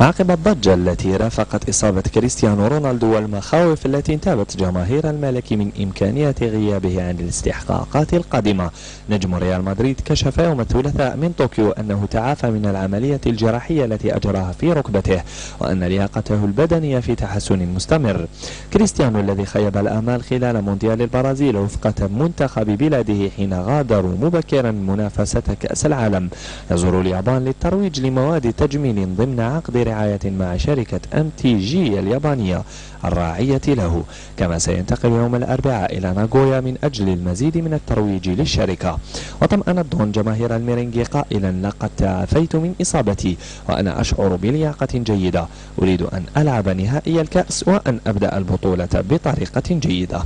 عقب الضجة التي رافقت إصابة كريستيانو رونالدو والمخاوف التي انتابت جماهير الملك من إمكانية غيابه عن الاستحقاقات القادمة. نجم ريال مدريد كشف يوم الثلاثاء من طوكيو أنه تعافى من العملية الجراحية التي أجراها في ركبته وأن لياقته البدنية في تحسن مستمر. كريستيانو الذي خيب الآمال خلال مونديال البرازيل وفقة منتخب بلاده حين غادروا مبكرا منافسة كأس العالم. يزور اليابان للترويج لمواد تجميل ضمن عقد رعاية مع شركة ام تي جي اليابانية الراعية له. كما سينتقل يوم الأربعاء إلى ناغويا من أجل المزيد من الترويج للشركة. وطمأن الدون جماهير الميرينجي قائلا لقد تعافيت من إصابتي وأنا أشعر بلياقة جيدة. أريد أن ألعب نهائي الكأس وأن أبدأ البطولة بطريقة جيدة.